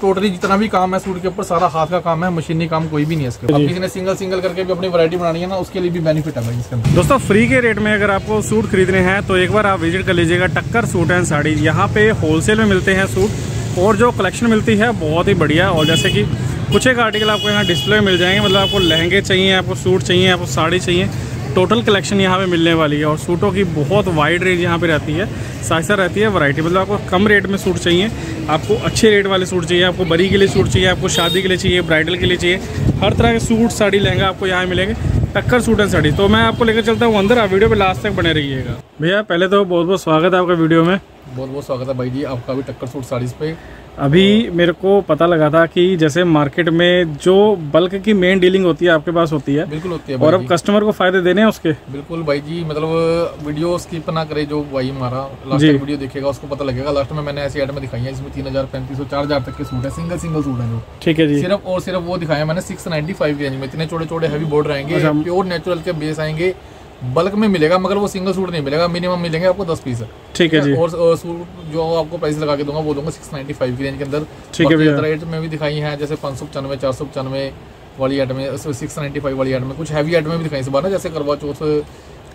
Totally जितना भी काम है सूट के ऊपर सारा हाथ का काम है मशीनी काम कोई भी नहीं है इसके अब किसी ने सिंगल सिंगल करके भी अपनी वैरायटी बनानी है ना उसके लिए भी बेनिफिट है भाई इसके अंदर। दोस्तों फ्री के रेट में अगर आपको सूट खरीदने हैं तो एक बार आप विज़िट कर लीजिएगा टक्कर सूट एंड साड़ी। यहाँ पे होलसेल में मिलते हैं सूट और जो कलेक्शन मिलती है बहुत ही बढ़िया। और जैसे कि कुछ एक आर्टिकल आपको यहाँ डिस्प्ले में मिल जाएँगे मतलब आपको लहंगे चाहिए आपको सूट चाहिए आपको साड़ी चाहिए। टोटल कलेक्शन यहाँ पे मिलने वाली है और सूटों की बहुत वाइड रेंज यहाँ पे रहती है साइसा रहती है वैरायटी मतलब आपको कम रेट में सूट चाहिए। आपको अच्छे रेट वाले सूट चाहिए, आपको बरी के लिए सूट चाहिए, आपको शादी के लिए चाहिए ब्राइडल के लिए चाहिए, हर तरह के सूट साड़ी, लहंगा आपको यहाँ मिलेंगे, टक्कर सूट एंड साड़ी। तो मैं आपको लेकर चलता हूँ अंदर, आप वीडियो पे लास्ट तक बने रहिएगा। भैया, पहले तो बहुत बहुत स्वागत है आपका वीडियो में। बहुत बहुत स्वागत है भाई जी, आपका भी टक्कर सूट साड़ीज पे। अभी मेरे को पता लगा था कि जैसे मार्केट में जो बल्क की मेन डीलिंग होती है आपके पास होती है बिल्कुल होती है और अब कस्टमर को फ़ायदे देने हैं उसके। बिल्कुल भाई जी मतलब वीडियो स्किप ना करे जो भाई हमारा लास्ट वीडियो देखेगा उसको पता लगेगा। लास्ट में मैंने ऐसी आइटम दिखाई है इसमें तीन हज़ार पैंतीस सौ चार हज़ार तक के सूट है। सिंगल सिंगल सूट है जो। ठीक है जी। सिर्फ़ और सिर्फ़ वो दिखाया मैंने सिक्स नाइन्टी फाइव की रेंज में। इतने छोटे छोटे हैवी बॉर्डर आएँगे अच्छा। प्योर नेचुरल के बेस आएँगे। बल्क में मिलेगा मगर वो सिंगल सूट नहीं मिलेगा मिनिमम मिलेंगे आपको दस पीस। ठीक है जी। और और सूट जो आपको प्राइस लगा के दूँगा वो दूँगा सिक्स नाइन्टी फाइव की रेंज के अंदर। ठीक है रेट में भी दिखाई है जैसे पाँच सौ पचानवे चार सौ पचानवे वाली आइटमें सिक्स नाइन्टी फाइव वाली आइटमें कुछ हैवी आइटमें भी दिखाई इस बार ना जैसे करवा चौथ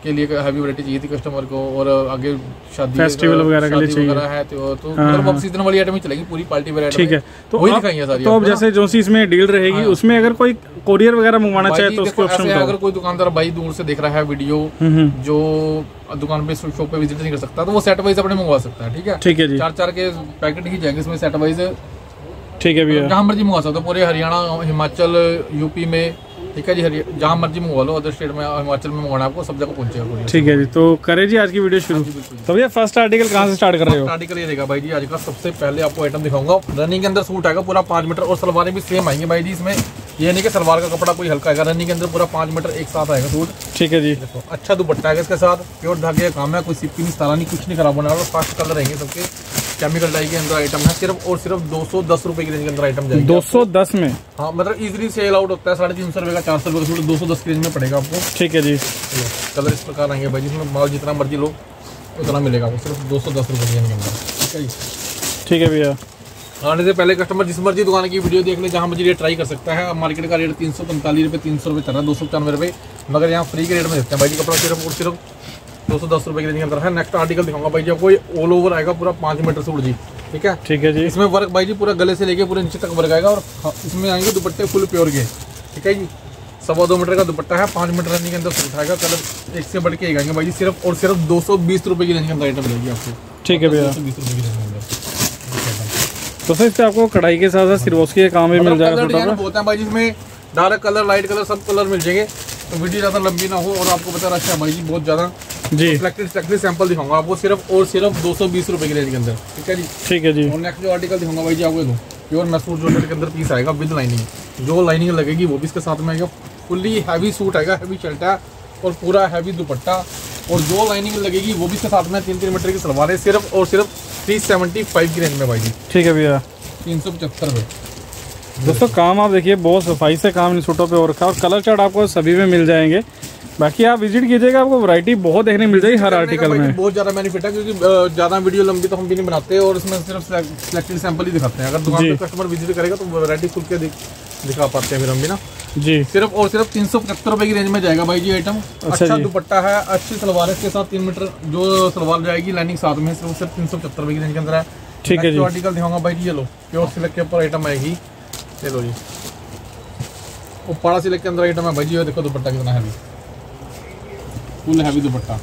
के लिए हैवी वैरायटी चाहिए थी कस्टमर को और आगे शादी Festival वगैरह के लिए चाहिए। वगैरह है तो तो हाँ, मतलब। सीज़न वाली आइटम ही चलेगी पूरी पार्टी वेयर ठीक है। तो वही है सारी तो अब जैसे जो सी इसमें डील रहेगी हाँ। उसमें अगर कोई कोरियर वगैरह मंगवाना चाहे तो उसके ऑप्शन अगर कोई दुकानदार भाई दूर से देख रहा है वीडियो हम्म, हम्म, जो दुकान पे शॉप पे विज़िट नहीं कर सकता तो वो सेट वाइज अपने मंगवा सकता है ठीक है? ठीक है जी। चार चार के पैकेट ही जाएँगे इसमें सेट वाइज ठीक है भैया। जहाँ मर्ज़ी मंगवा सकते हो पूरे हरियाणा हिमाचल यूपी में ठीक है जी हरिया जहाँ मर्ज़ी मंगवा लो अदर स्टेट में हिमाचल में मंगवाना आपको सब जगह पहुंचेगा। ठीक है जी तो करें जी आज की वीडियो शुरू। तो भैया फ़र्स्ट आर्टिकल कहाँ से स्टार्ट कर रहे हो? आर्टिकल ये देखा भाई जी आज का सबसे पहले आपको आइटम दिखाऊँगा। रनिंग के अंदर सूट आएगा पूरा पाँच मीटर और सलवारें भी सेम आएँगे भाई जी इसमें। ये नहीं कि सलवार का कपड़ा कोई हल्का आएगा रनिंग के अंदर पूरा पाँच मीटर एक साथ आएगा सूट। ठीक है जी। देखो अच्छा दुपट्टा है इसके साथ प्योर धागे का काम है कोई सिप्पी नहीं सतारा नहीं कुछ नहीं खराब होने वाला फास्ट कलर रहेंगे सबके। केमिकल डाई के अंदर आइटम है सिर्फ़ और सिर्फ़ दो सौ दस रुपए की रेंज के अंदर आइटम जाएगी 210 में? हाँ मतलब इजिली सेल आउट होता है साढ़े तीन सौ रुपए का चार सौ रुपए का सूट दो सौ दस की रेंज में पड़ेगा आपको। ठीक है जी। कलर इस प्रकार आएँगे भाई जिसमें माल जितना मर्ज़ी लो उतना मिलेगा आपको सिर्फ़ दो सौ दस रुपए की रेंज के अंदर। ठीक है जी? ठीक है भैया। आने से पहले कस्टमर जिस मर्ज़ी दुकान की वीडियो देख ले जहाँ मर्ज़ी रेट ट्राई कर सकता है। मार्केट का रेट तीन सौ पैंतालीस रुपये तीन सौ रुपये चल रहा है दो सौ पचानवे रुपये मगर यहाँ फ्री के रेट में देते हैं। भाई जी कपड़ा सिर्फ़ और सिर्फ़ दो सौ दस रुपये के रेंज के अंदर है। नेक्स्ट आर्टिकल दिखाऊँगा। भाई जी आपको ऑल ओवर आएगा पूरा पाँच मीटर सूट जी। ठीक है? ठीक है जी। इसमें वर्क भाई जी पूरा गले से लेके पूरे नीचे तक वर्क आएगा और हाँ, इसमें आएँगे दुपट्टे फुल प्योर के। ठीक है जी? सवा दो मीटर का दुपट्टा है पाँच मीटर रनिंग के अंदर सूट आएगा। कलर एक से बढ़ के एक आएँगे। भाई जी सिर्फ़ और सिर्फ़ दो सौ बीस रुपये की रेंज के अंदर आइटम मिलेगी आपको। ठीक है भैया दो सौ बीस रुपये की रेंज तो सर इस पे आपको कढ़ाई के साथ साथ सिरवोस्की का काम भी मिल मतलब जाएगा कलर बहुत है भाई जिसमें डार्क कलर लाइट कलर सब कलर मिल जाएँगे। तो वीडियो ज़्यादा लंबी ना हो और आपको पता रहा है भाई जी बहुत ज़्यादा जी। सिलेक्टेड सिलेक्टेड सैंपल दिखाऊँगा आपको सिर्फ़ और सिर्फ़ दो सौ बीस रुपये की रेंज के अंदर। ठीक है जी? ठीक है जी। और नेक्स्ट जो आर्टिकल दिखाऊँगा भाई जी आपको प्योर मैसूर जॉर्जेट के अंदर पीस आएगा विद लाइनिंग जो लाइनिंग लगेगी वो भी इसके साथ में आएगा। फुल्ली हैवी सूट आएगा हैवी शर्ट है और पूरा हैवी दुपट्टा। और जो लाइनिंग लगेगी वो भी इसके साथ में तीन तीन मीटर की सलवार है सिर्फ़ और सिर्फ़ थ्री सेवेंटी फाइव की रेंज में भाई जी। ठीक है भैया। तीन सौ पचहत्तर रुपये दोस्तों काम आप देखिए बहुत सफ़ाई से काम इन सूटों पे हो रखा है और कलर चार्ट आपको सभी में मिल जाएँगे। बाकी आप विज़िट कीजिएगा आपको वैरायटी बहुत देखने मिल जाएगी हर आर्टिकल में। बहुत ज़्यादा बेनिफिट है क्योंकि ज़्यादा वीडियो लंबी तो हम भी नहीं बनाते और इसमें सिर्फ़ सिलेक्टेड सैंपल ही दिखाते हैं। अगर दुकान जी। पे कस्टमर विज़िट करेगा तो वैरायटी खुल के दिख- दिखा पाते हैं फिर हम भी ना। जी। सिर्फ़ और सिर्फ़ तीन सौ पचहत्तर रुपए की रेंज में जाएगा भाई जी आइटम अच्छा जी। दुपट्टा है अच्छी सलवार इसके साथ तीन मीटर जो सलवार जाएगी लाइनिंग साथ में सिर्फ़ सिर्फ़ तीन सौ पचहत्तर रुपए की रेंज के अंदर है। ठीक है जी। आर्टिकल दिखाऊँगा भाई जी ये लो। प्योर सिल्क के ऊपर आइटम आएगी। ये लो जी। उपाड़ा सिल्क के अंदर आइटम है भाई जी ये देखो दुपट्टा कितना हैवी फुल हैवी दुपट्टा।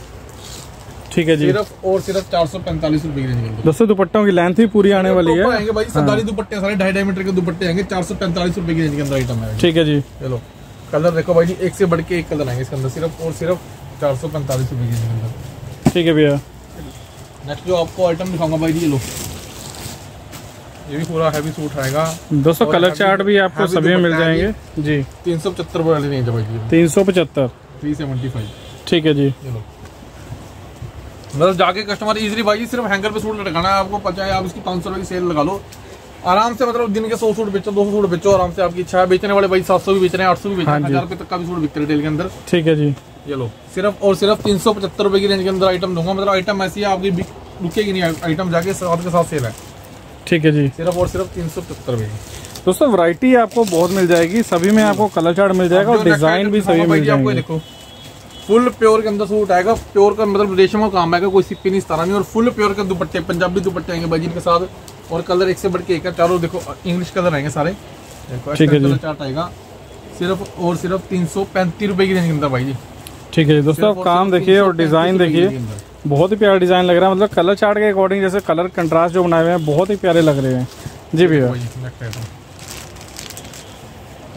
ठीक है जी। सिर्फ़ और सिर्फ़ चार सौ पैंतालीस रुपए की दोस्तों दुपट्टों की लेंथ भी पूरी आने वाली है। आएँगे भाई सरदारी दुपट्टे सारे ढाई ढाई मीटर के दुपट्टे आएँगे चार सौ पैंतालीस रुपए की रेंज के अंदर आइटम है। ठीक है जी। चलो कलर देखो भाई जी एक से बढ़ के एक कलर आएँगे इसके अंदर सिर्फ़ और सिर्फ़ चार सौ पैंतालीस रुपए की रेंज के अंदर। ठीक है भैया। नेक्स्ट जो आपको आइटम दिखाऊँगा भाई जी ये लो। ये भी पूरा हैवी सूट आएगा। दोस्तों कलर चार्ट भी आपको सभी मिल जाएँगे। जी। तीन सौ पचहत्तर है तीन सौ पचहत्तर। थ्री सेवेंटी फाइव ठीक है जी। ये लो। मतलब जाके कस्टमर इजीली भाई सिर्फ़ हैंगर पे सूट लगाना है आपको पता है आप इसकी पाँच सौ रुपए की सेल लगा लो। आराम से मतलब दिन के सौ सूट बेचो दो सौ सूट बेचो आराम से आपकी इच्छा है बेचने वाले भाई सात सौ भी बेच रहे हैं आठ सौ भी बेच रहे हाँ हैं हज़ार रुपए तक का भी सूट बिकते हैं रिटेल के अंदर। ठीक है जी। ये लो। सिर्फ़ और सिर्फ़ तीन सौ पचहत्तर की रेंज के अंदर आइटम दूँगा मतलब आइटम ऐसी है आपकी रुकेगी नहीं आइटम जाके साथ के साथ सेल है। ठीक है जी। सिर्फ़ और सिर्फ़ तीन सौ पचहत्तर दोस्तों वैरायटी आपको बहुत मिल जाएगी सभी में आपको कलर चार्ट मिल जाएगा और डिज़ाइन भी सभी मिल आपको देखो। फुल प्योर के अंदर सूट आएगा प्योर का मतलब रेशम का काम आएगा कोई सिप्पी नहीं सतारा नहीं और फुल प्योर के दुपट्टे पंजाबी दुपट्टे आएँगे बाजी के साथ और कलर एक से बढ़ के एक है चारों देखो इंग्लिश कलर आएँगे सारे। देखो ठीक है चार्ट आएगा सिर्फ़ और सिर्फ़ तीन सौ पैंतीस रुपए की रेंज के अंदर भाई जी ठीक है दोस्तों काम देखिए और डिज़ाइन देखिए। बहुत ही प्यारा डिज़ाइन लग रहा है मतलब कलर चार्ट के अकॉर्डिंग जैसे कलर कंट्रास्ट जो बनाए हुए हैं बहुत ही प्यारे लग रहे हैं। जी भैया।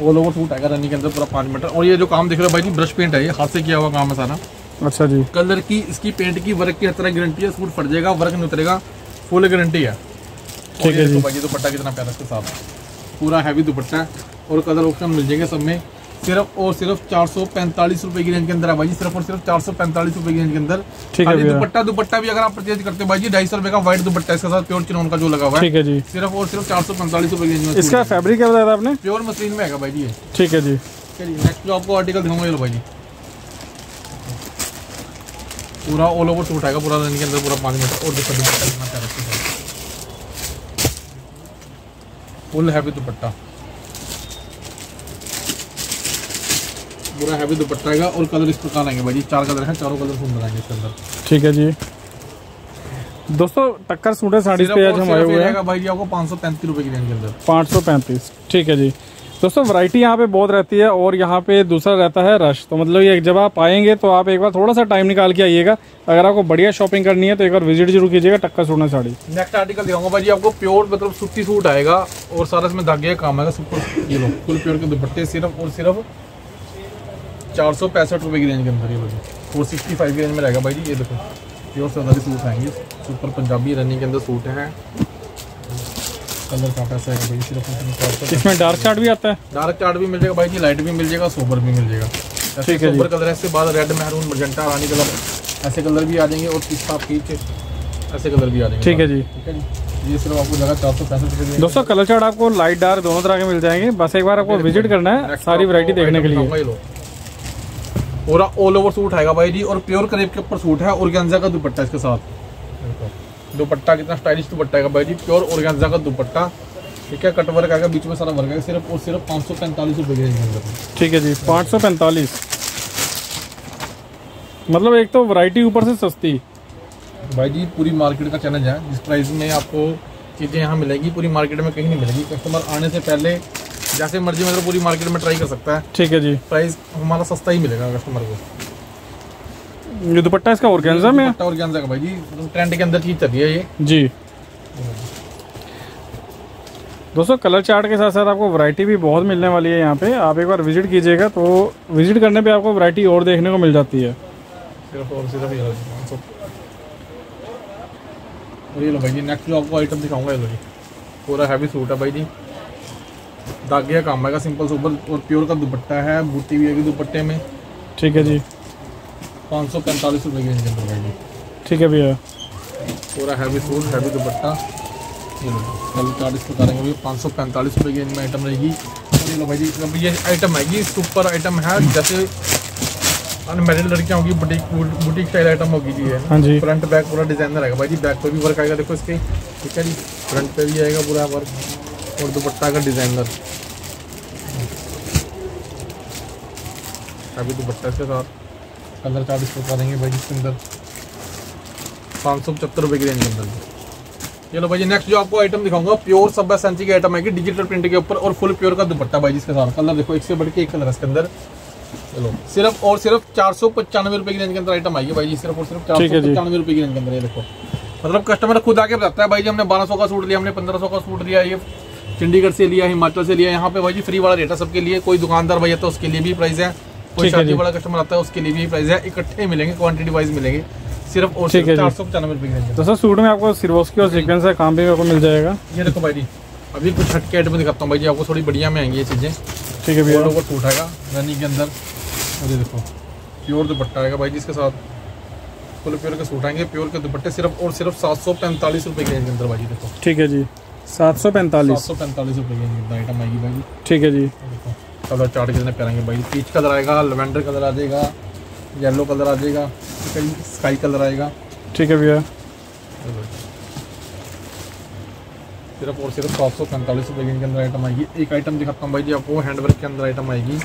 ऑल ओवर सूट आएगा रनिंग के अंदर पूरा पाँच मीटर और ये जो काम दिख रहा है भाई जी ब्रश पेंट है ये हाथ से किया हुआ काम है सारा। अच्छा जी। कलर की इसकी पेंट की वर्क की हर तरह गारंटी है सूट फट जाएगा वर्क नहीं उतरेगा फुल गारंटी है। ठीक है जी। भाई दुपट्टा कितना प्यारा इसके साथ। पूरा हैवी दुपट्टा है और कलर ऑप्शन मिल जाएँगे सब में। सिर्फ़ और सिर्फ़ चार सौ पैंतालीस रुपए की रेंज के अंदर है भाई सिर्फ़ और सिर्फ़ चार सौ पैंतालीस रुपए की रेंज के अंदर। ठीक है दुपट्टा दुपट्टा भी अगर आप परचेज करते हो भाई जी ढाई सौ रुपए का व्हाइट दुपट्टा इसके साथ प्योर चिनोन का जो लगा हुआ है। ठीक है जी। सिर्फ़ और सिर्फ़ चार सौ पैंतालीस रुपए की रेंज में इसका फैब्रिक क्या बताया आपने? प्योर मशीन में आएगा भाई जी ठीक है जी। चलिए नेक्स्ट जो आपको आर्टिकल दिखाऊँगा ये लो भाई जी। पूरा ऑल ओवर सूट आएगा पूरा रनिंग के अंदर पूरा पाँच मीटर और दुपट्टा फुल हैवी दुपट्टा। पूरा हैवी दुपट्टा आएगा और कलर इस प्रकार आएँगे भाई। जी चार कलर हैं चारों कलर सुंदर आएँगे इसके अंदर। ठीक है जी। दोस्तों टक्कर सूट है साड़ी पे आज हम आए हुए हैं। भाई जी आपको पाँच सौ पैंतीस रुपए की रेंज के अंदर। पाँच सौ पैंतीस ठीक है जी। दोस्तों वैरायटी यहाँ पे बहुत रहती है और यहाँ पे दूसरा रहता है रश तो मतलब ये जब आप आएँगे तो आप एक बार थोड़ा सा टाइम निकाल के आइएगा। अगर आपको बढ़िया शॉपिंग करनी है तो एक बार विज़िट ज़रूर कीजिएगा टक्कर सूट साड़ी। नेक्स्ट आर्टिकल दिखाऊँगा भाई आपको प्योर मतलब सूती सूट आएगा और सारा इसमें धागे का काम आएगा सुपर ये लो फुल प्योर के दुपट्टे सिर्फ़ और सिर्फ़ चार सौ पैंसठ रुपए की रेंज के अंदर ये लो फोर सिक्सटी फाइव की रेंज में रहेगा भाई जी ये देखो। प्योर सरदारी सूट आएँगे। सुपर पंजाबी रनिंग के अंदर सूट है। कलर का पैसा है भाई सिर्फ़ और सिर्फ़ 400 इसमें डार्क चार्ट भी आता है? डार्क चार्ट भी मिल जाएगा भाई जी लाइट भी मिल जाएगा सोबर भी मिल जाएगा। ठीक है सोबर कलर है इसके बाद रेड मैरून मजेंटा रानी कलर ऐसे कलर भी आ जाएँगे और पिस्ता पीच ऐसे कलर भी आ जाएँगे। ठीक है जी। ठीक है जी। ये सिर्फ़ आपको लगा चार सौ पैंसठ रुपये दोस्तों कलर चार्ट आपको लाइट डार्क दोनों तरह के मिल जाएँगे। बस एक बार आपको विज़िट करना है सारी वैरायटी देखने के लिए। पूरा ऑल ओवर सूट आएगा भाई जी और प्योर करेब के ऊपर सूट है ऑर्गेन्जा का दुपट्टा इसके साथ। दुपट्टा कितना स्टाइलिश दुपट्टा है भाई जी प्योर ऑर्गेन्जा का दुपट्टा। ठीक है कट वर्क आएगा बीच में सारा वर्क आएगा सिर्फ़ और सिर्फ़ पाँच सौ पैंतालीस रुपये ठीक है जी पाँच सौ पैंतालीस। मतलब एक तो वैरायटी ऊपर से सस्ती। भाई जी पूरी मार्केट का चैलेंज है। जिस प्राइस में आपको चीज़ें यहाँ मिलेगी पूरी मार्केट में कहीं नहीं मिलेगी। कस्टमर आने से पहले जैसे मर्ज़ी मतलब पूरी मार्केट में ट्राई कर सकता है। ठीक है जी। प्राइस हमारा सस्ता ही मिलेगा कस्टमर को। ये दुपट्टा इसका ऑर्गेन्जा में है? दुपट्टा और का भाई जी ट्रेंड के अंदर चीज़ चल रही है ये। जी। दोस्तों कलर चार्ट के साथ साथ आपको वैरायटी भी बहुत मिलने वाली है यहाँ पे। आप एक बार विज़िट कीजिएगा तो विज़िट करने पे आपको वैरायटी और देखने को मिल जाती है। सिर्फ़ और सिर्फ़ ये लो जी, 500 और ये लो भाई जी नेक्स्ट जो आपको आइटम दिखाऊँगा ये लो जी। पूरा हैवी सूट है भाई जी। का काम आएगा सिंपल सुपर और प्योर का दुपट्टा है बूटी भी आएगी दुपट्टे में? ठीक है जी। पाँच सौ पैंतालीस रुपये की रेंज जी। ठीक है भैया। पूरा हैवी सूट हैवी दुपट्टा। ये कल चार्ज करेंगे भैया पाँच सौ पैंतालीस रुपये की रेंज में आइटम रहेगी लो भाई जी अब ये आइटम आएगी सुपर आइटम है जैसे अनमेरिड लड़कियाँ होगी बुटीक बुटीक स्टाइल आइटम होगी जी ये। हाँ जी। फ्रंट बैक पूरा डिज़ाइनर आएगा। भाई जी बैक पे भी वर्क आएगा देखो इसके। ठीक है जी फ्रंट पे भी आएगा पूरा वर्क और दुपट्टा का डिज़ाइनर अभी दुपट्टा के साथ। कलर चार्ट इसको करेंगे भाई इसके अंदर। पाँच सौ पचहत्तर रुपये की रेंज के अंदर। चलो भाई नेक्स्ट जो आपको आइटम दिखाऊँगा प्योर सब्बा सेंची की आइटम आएगी डिजिटल प्रिंट के ऊपर और फुल प्योर का दुपट्टा भाई जी इसके साथ। कलर देखो एक से बढ़ के एक कलर इसके अंदर। चलो सिर्फ़ और सिर्फ़ चार सौ पचानवे रुपए की रेंज के अंदर आइटम आएगी भाई जी सिर्फ़ और सिर्फ़ चार सौ पचानवे रुपए की रेंज के अंदर ये देखो। मतलब कस्टमर खुद आके बताता है भाई जी हमने बारह सौ का सूट लिया हमने पंद्रह सौ का सूट लिया ये चंडीगढ़ से लिया हिमाचल से लिया यहाँ पे भाई जी फ्री वाला रेट है सबके लिए कोई दुकानदार भैया तो उसके लिए भी प्राइस है कोई शादी। वाला कस्टमर आता है उसके लिए भी प्राइस है इकट्ठे मिलेंगे क्वांटिटी वाइज मिलेंगे सिर्फ़ और सिर्फ़ चार सौ पचानवे रुपए की रेंज में दोस्तों सूट में आपको सिरवोस्की और सीक्वेंस का काम भी आपको मिल जाएगा। ये देखो भाई जी अभी कुछ हटके आइटम दिखाता हूँ भाई जी आपको थोड़ी बढ़िया में आएँगी ये चीज़ें। ठीक है भैया। सूट आएगा रनी के अंदर। और ये देखो प्योर दुपट्टा आएगा भाई जी इसके साथ। फुल प्योर के सूट आएँगे प्योर के दुपट्टे सिर्फ़ और सिर्फ़ सात सौ पैंतालीस रुपये के अंदर भाई जी देखो। ठीक है जी। सात सौ सात पैंतालीस सौ पैंतालीस रुपये आइटम आएगी भाई। ठीक है जी। कलर चार्ट कितने प्यारेंगे भाई। पीच कलर आएगा लेवेंडर कलर आ जाएगा येलो कलर आ जाएगा ठीक है स्काई कलर आएगा। ठीक है भैया। सिर्फ़ और सिर्फ़ सात सौ पैंतालीस रुपये के अंदर आइटम आएगी। एक आइटम दिखाता हूँ भाई जी आपको हैंडवर्क के अंदर आइटम आएगी।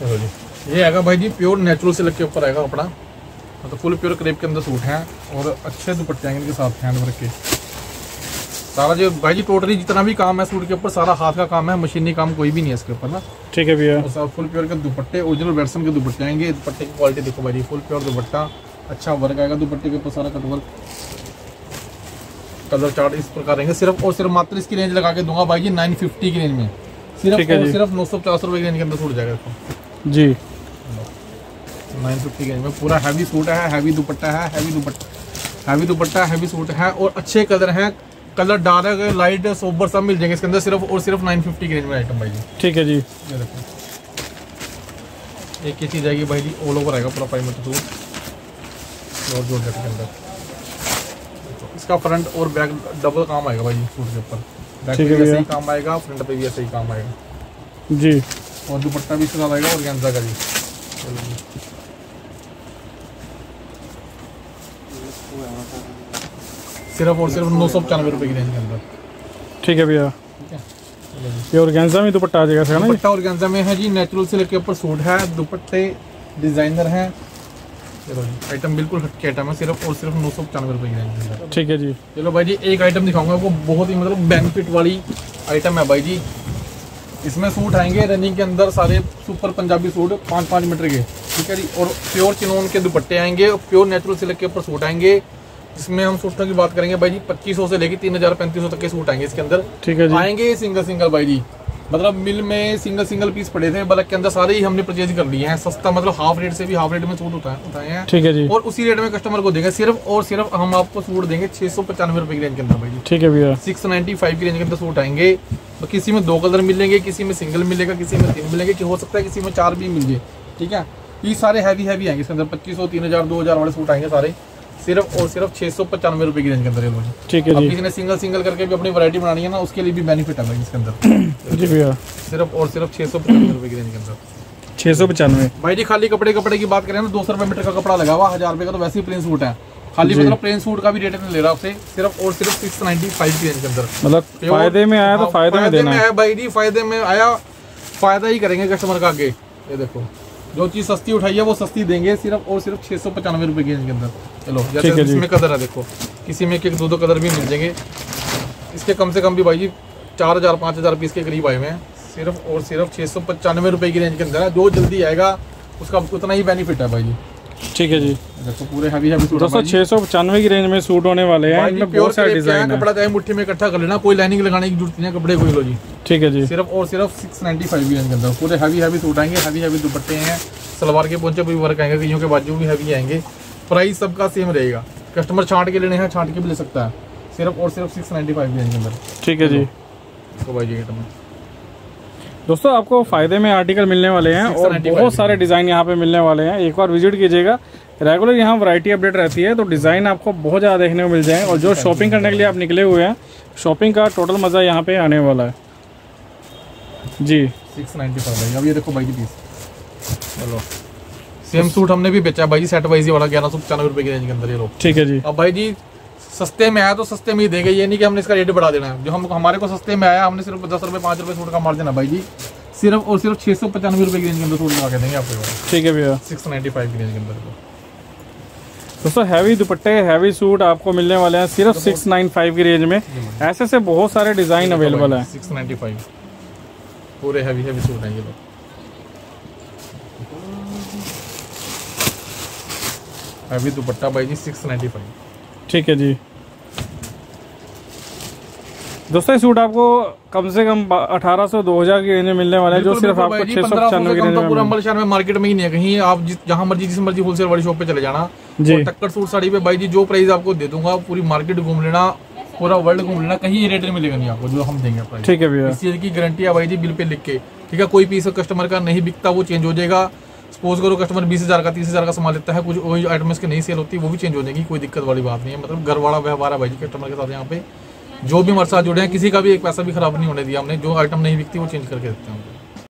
चलो जी। ये आएगा भाई जी प्योर नेचुरल सिल्क के ऊपर आएगा कपड़ा। मतलब फुल प्योर क्रेप के अंदर सूट हैं और अच्छे दुपट्टे आएँगे इनके साथ हैंडवर्क के। सारा जो भाई जी टोटली जितना भी काम है सूट के ऊपर सारा हाथ का काम है मशीनी काम कोई भी नहीं है इसके ऊपर ना। ठीक है भैया। सब फुल प्योर के दुपट्टे ओरिजिनल वर्सन के दुपट्टे आएँगे। दुपट्टे की क्वालिटी देखो भाई जी फुल प्योर दुपट्टा अच्छा वर्क आएगा दुपट्टे के ऊपर सारा कट वर्क कलर चार्ट इस प्रकार रहेंगे। सिर्फ़ और सिर्फ़ मात्र इसकी रेंज लगा के दूँगा भाई जी नाइन फिफ्टी की रेंज में। सिर्फ़ और सिर्फ़ नौ सौ पचास रुपए की रेंज के अंदर सूट जाएगा देखो जी। नाइन फिफ्टी की रेंज में पूरा हैवी सूट है हैवी दुपट्टा है heavy dupatta heavy dupatta heavy suit है और अच्छे कलर हैं। कलर डार्क लाइट सोबर सब मिल जाएँगे इसके अंदर सिर्फ़ और सिर्फ़ नाइन फिफ्टी की रेंज में आइटम भाई जी। ठीक है जी। ये देखो। एक ही चीज़ आएगी भाई जी ऑल ओवर आएगा पूरा फाइव मीटर सूट और जो के अंदर। इसका फ्रंट और बैक डबल काम आएगा भाई जी सूट के ऊपर। बैक पे भी ऐसे ही काम आएगा फ्रंट पे भी ऐसे ही काम आएगा। जी। और दुपट्टा भी इसके आएगा और गेंजा का जी चलो जी सिर्फ़ और सिर्फ़ नौ सौ पचानवे रुपये की रेंज के अंदर। ठीक है भैया। ये ऑर्गेन्जा में दुपट्टा आ जाएगा इसका ना दुपट्टा ऑर्गेन्जा में है जी नेचुरल सिल्क के ऊपर सूट है दुपट्टे डिज़ाइनर हैं। चलो आइटम बिल्कुल हटके आइटम है सिर्फ़ और सिर्फ़ नौ सौ पचानवे रुपये की रेंज के अंदर। ठीक है जी। चलो भाई जी एक आइटम दिखाऊँगा आपको बहुत ही मतलब बेनिफिट वाली आइटम है भाई जी। इसमें सूट आएँगे रनिंग के अंदर सारे सुपर पंजाबी सूट पाँच पाँच मीटर के। ठीक है जी और प्योर चिनोन के दुपट्टे आएँगे और प्योर नेचुरल सिल्क के ऊपर सूट आएँगे। इसमें हम सूटों की बात करेंगे भाई जी पच्चीस से लेके तीन हज़ार पैंतीस तक के सूट आएँगे इसके अंदर। ठीक है जी। आएँगे सिंगल सिंगल भाई जी। मतलब मिल में सिंगल सिंगल पीस पड़े थे बल्कि के अंदर सारे ही हमने परचेज कर लिए हैं। सस्ता मतलब हाफ़ रेट से भी हाफ़ रेट में सूट उठाए उठाए हैं। ठीक है जी। और उसी रेट में कस्टमर को देंगे सिर्फ़ और सिर्फ़ हम आपको सूट देंगे छह सौ पचानवे रुपए की रेंज के अंदर भाई जी। ठीक है भैया। सिक्स नाइन्टी फाइव की रेंज के अंदर सूट आएँगे। तो किसी में दो कलर मिलेंगे किसी में सिंगल मिलेगा किसी में तीन मिलेंगे हो सकता है किसी में चार भी मिल जाए। ठीक है? ये सारे हैवी हैवी आएँगे इसके अंदर। पच्चीस सौ तीन हज़ार दो हज़ार वाले सूट आएँगे सारे। सिर्फ़ और सिर्फ़ छह सौ पचानवे रुपए की रेंज के अंदर लो जी। ठीक है जी। किसी ने सिंगल सिंगल करके भी अपनी वैरायटी बनानी है ना उसके लिए भी बेनिफिट है भाई इसके अंदर। जी भैया। सिर्फ़ और सिर्फ़ छह सौ पचानवे रुपए की रेंज के अंदर। छः सौ पचानवे। भाई जी खाली कपड़े कपड़े की बात करें ना दो सौ रुपए मीटर का कपड़ा लगा हुआ हज़ार रुपए का तो वैसे ही प्लेन सूट है। खाली मतलब प्लेन सूट का भी रेट ले रहा आपसे सिर्फ़ और सिर्फ़ सिक्स नाइन्टी फाइव की रेंज के अंदर। मतलब फ़ायदे में आया तो हाँ, फ़ायदे में देना है। भाई जी फ़ायदे में आया फ़ायदा ही करेंगे कस्टमर का आगे। ये देखो। जो चीज़ सस्ती उठाई है वो सस्ती देंगे सिर्फ़ और सिर्फ़ छह सौ पचानवे रुपए की रेंज के अंदर। चलो जैसे इसमें कलर है देखो। किसी में एक एक दो दो कलर भी मिल जाएँगे। इसके कम से कम भी भाई जी चार हज़ार पाँच हज़ार पीस के करीब आए हुए हैं। सिर्फ़ और सिर्फ़ छह सौ पचानवे रुपए की रेंज के अंदर है। जो जल्दी आएगा उसका उतना ही बेनिफिट है भाई। जी ठीक है जी। देखो पूरे हैवी हैवी सूट दोस्तों छः सौ पचानवे की रेंज में सूट होने वाले हैं। इनमें बहुत सारे डिज़ाइन है। कपड़ा चाहे मुट्ठी में इकट्ठा कर लेना कोई लाइनिंग लगाने की ज़रूरत नहीं है कपड़े कोई लो जी। ठीक है जी। सिर्फ़ और सिर्फ़ सिक्स नाइन्टी फाइव के अंदर। पूरे हैवी हैवी सूट आएँगे हैवी हैवी दुपट्टे हैं। सलवार के पोंचे भी वर्क आएँगे कईयों के बाजू भी हैवी आएँगे। प्राइस सबका सेम रहेगा। कस्टमर छांट के लेने हैं छांट के भी ले सकता है। सिर्फ़ और सिर्फ़ सिक्स नाइन्टी फाइव के अंदर। ठीक है जी। तो भाई जी दोस्तों आपको फ़ायदे में आर्टिकल मिलने वाले हैं और बहुत सारे डिज़ाइन यहाँ पे मिलने वाले हैं। एक बार विज़िट कीजिएगा। रेगुलर यहाँ वैरायटी अपडेट रहती है तो डिज़ाइन आपको बहुत ज़्यादा देखने को मिल जाए। और जो शॉपिंग करने के लिए आप निकले हुए हैं शॉपिंग का टोटल मज़ा यहाँ पे आने वाला है। जी। सिक्स नाइन्टी फाइव भाई अब ये देखो भाई जी पीस चलो। सेम सूट हमने भी बेचा भाई जी सेट वाइज वाला ग्यारह सौ पचानवे रुपए की रेंज के अंदर ये लो। ठीक है जी। अब भाई जी सस्ते में आया तो सस्ते में ही देंगे। ये नहीं कि हमने इसका रेट बढ़ा देना है। जो हम हमारे को सस्ते में आया हमने सिर्फ़ दस रुपए पाँच रुपए सूट का मार देना भाई जी। सिर्फ़ और सिर्फ़ छह सौ पचानवे रुपए की रेंज के अंदर सूट लगा के देंगे आपको ठीक है भैया। सिक्स नाइन्टी फाइव की रेंज के अंदर दोस्तों हैवी दुपट्टे हैवी सूट आपको मिलने वाले हैं। सिर्फ़ सिक्स नाइन फाइव की रेंज में। ऐसे ऐसे बहुत सारे डिज़ाइन अवेलेबल है। Six ninety five. पूरे हैवी हैवी सूट हैं ये लोग। हैवी दुपट्टा भाई जी सिक्स नाइन्टी फाइव ठीक है जी। दोस्तों ये सूट आपको कम से कम अठारह सौ दो हज़ार की रेंज में मिलने वाला है जो सिर्फ़ आपको छह सौ पचानवे की रेंज तो में पूरा अम्बल शहर में मार्केट में ही नहीं है। कहीं आप जिस जहाँ मर्ज़ी जिस मर्ज़ी होलसेल वाली शॉप पे चले जाना जी। टक्कर सूट साड़ी पे भाई जी जो प्राइस आपको दे दूँगा पूरी मार्केट घूम लेना पूरा वर्ल्ड घूम लेना कहीं ये रेट नहीं मिलेगा नहीं आपको जो हम देंगे प्राइस ठीक है भैया। इस चीज़ की गारंटी है भाई जी बिल पे लिख के ठीक है? कोई पीस कस्टमर का नहीं बिकता वो चेंज हो जाएगा। सपोज़ करो कस्टमर बीस हज़ार का तीस हज़ार का सामान लेता है कुछ वही आइटम इसके नहीं सेल होती वो भी चेंज हो जाएगी कोई दिक्कत वाली बात नहीं है। मतलब घर वाला व्यवहार है भाई जी कस्टमर के साथ यहाँ पे। जो भी हमारे साथ जुड़े हैं किसी का भी एक पैसा भी खराब नहीं होने दिया हमने जो आइटम नहीं बिकती वो चेंज करके देते हैं